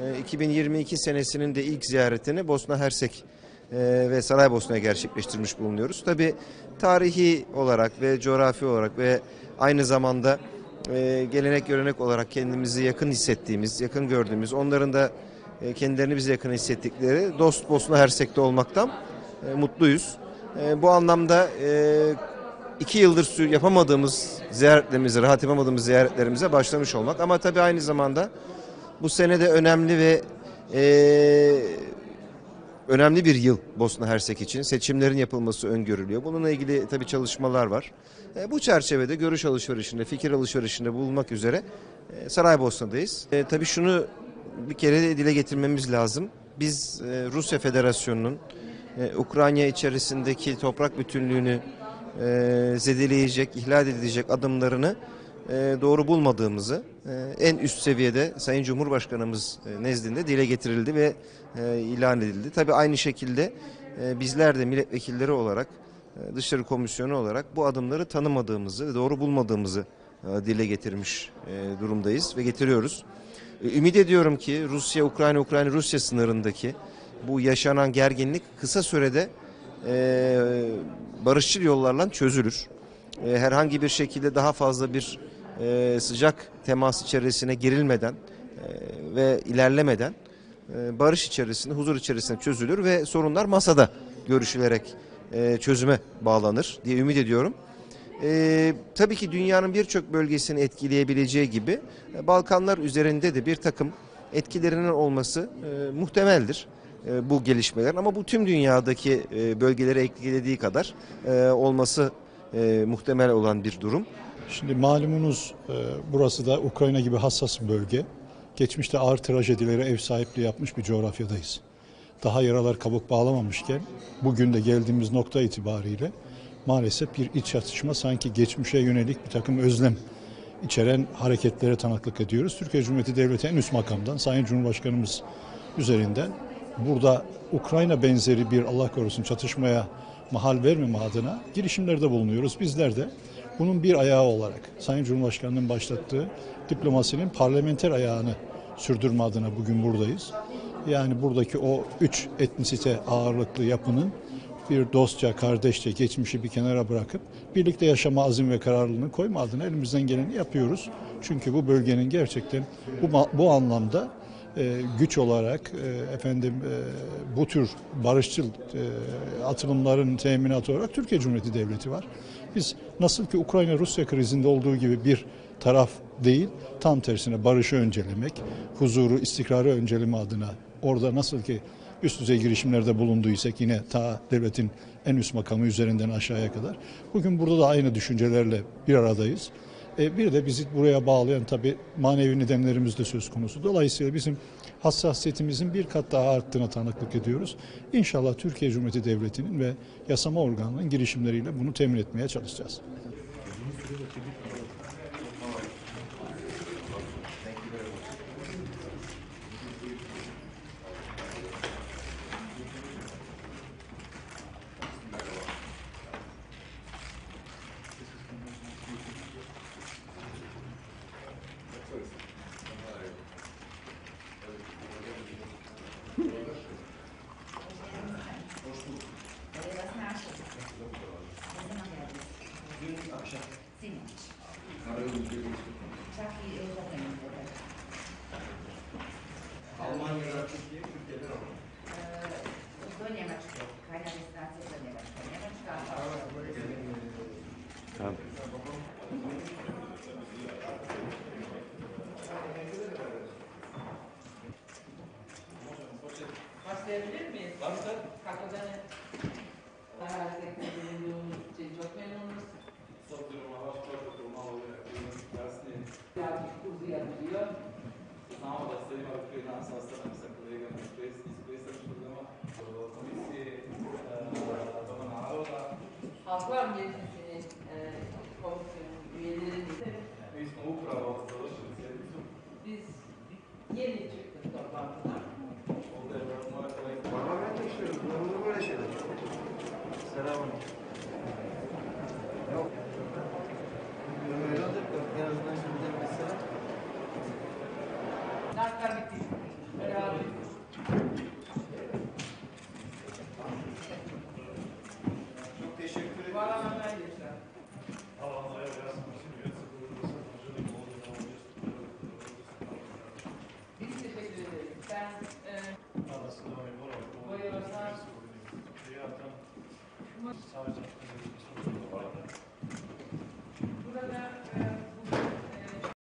e, 2022 senesinin de ilk ziyaretini Bosna Hersek e, ve Saraybosna'ya gerçekleştirmiş bulunuyoruz. Tabi tarihi olarak ve coğrafi olarak ve aynı zamanda e, gelenek görenek olarak kendimizi yakın hissettiğimiz, yakın gördüğümüz, onların da e, kendilerini bize yakın hissettikleri dost Bosna Hersek'te olmaktan mutluyuz. Bu anlamda iki yıldır yapamadığımız ziyaretlerimize, rahat yapamadığımız ziyaretlerimize başlamış olmak. Ama tabii aynı zamanda bu sene de önemli ve e, önemli bir yıl Bosna Hersek için. Seçimlerin yapılması öngörülüyor. Bununla ilgili tabii çalışmalar var. E, bu çerçevede görüş alışverişinde, fikir alışverişinde bulunmak üzere e, Saraybosna'dayız. E, tabii şunu bir kere dile getirmemiz lazım. Biz e, Rusya Federasyonu'nun e, Ukrayna içerisindeki toprak bütünlüğünü e, zedeleyecek, ihlal edilecek adımlarını e, doğru bulmadığımızı e, en üst seviyede Sayın Cumhurbaşkanımız e, nezdinde dile getirildi ve e, ilan edildi. Tabii aynı şekilde bizler de milletvekilleri olarak e, Dışişleri Komisyonu olarak bu adımları tanımadığımızı ve doğru bulmadığımızı dile getirmiş durumdayız ve getiriyoruz. E, Ümit ediyorum ki Rusya, Ukrayna, Ukrayna, Rusya sınırındaki bu yaşanan gerginlik kısa sürede e, barışçıl yollarla çözülür. Herhangi bir şekilde daha fazla bir e, sıcak temas içerisine girilmeden e, ve ilerlemeden e, barış içerisinde, huzur içerisinde çözülür ve sorunlar masada görüşülerek e, çözüme bağlanır diye ümit ediyorum. E, tabii ki dünyanın birçok bölgesini etkileyebileceği gibi e, Balkanlar üzerinde de bir takım etkilerinin olması e, muhtemeldir e, bu gelişmelerin ama bu tüm dünyadaki e, bölgeleri etkilediği kadar e, olması e, muhtemel olan bir durum. Şimdi malumunuz e, burası da Ukrayna gibi hassas bir bölge. Geçmişte ağır trajedilere ev sahipliği yapmış bir coğrafyadayız. Daha yaralar kabuk bağlamamışken bugün de geldiğimiz nokta itibariyle maalesef bir iç çatışma sanki geçmişe yönelik bir takım özlem içeren hareketlere tanıklık ediyoruz. Türkiye Cumhuriyeti Devleti en üst makamdan Sayın Cumhurbaşkanımız üzerinden burada Ukrayna benzeri bir Allah korusun çatışmaya mahal vermeme adına girişimlerde bulunuyoruz. Bizler de bunun bir ayağı olarak Sayın Cumhurbaşkanı'nın başlattığı diplomasinin parlamenter ayağını sürdürme adına bugün buradayız. Yani buradaki o üç etnisite ağırlıklı yapının bir dostça, kardeşçe geçmişi bir kenara bırakıp birlikte yaşama azim ve kararlılığını koyma adına elimizden geleni yapıyoruz. Çünkü bu bölgenin gerçekten bu, bu anlamda e, güç olarak e, efendim e, bu tür barışçıl e, atılımların teminatı olarak Türkiye Cumhuriyeti Devleti var. Biz nasıl ki Ukrayna-Rusya krizinde olduğu gibi bir taraf değil, tam tersine barışı öncelemek, huzuru, istikrarı önceleme adına orada nasıl ki üst düzey girişimlerde bulunduysak yine ta devletin en üst makamı üzerinden aşağıya kadar. Bugün burada da aynı düşüncelerle bir aradayız. E, bir de bizi buraya bağlayan tabii manevi nedenlerimiz de söz konusu. Dolayısıyla bizim hassasiyetimizin bir kat daha arttığına tanıklık ediyoruz. İnşallah Türkiye Cumhuriyeti Devleti'nin ve yasama organının girişimleriyle bunu temin etmeye çalışacağız. Başlayabilir miyiz? Başlar. Hakikaten daha hareketli bulunduğumuz için çok memnunuz. s obzirom na vaš protokol malo. Ja diskuzija bila, znamo da ste imali prije nas sastanak sa kolegama iz predstavničkog doma komisije eh, Doma naroda. A koja mjesečine? Eh, Mi smo upravo završili sjednicu. To Biz teşekkür ederiz. Ben e, Arasında memur oldum. Bayılırsan. Hayatım. Sadece.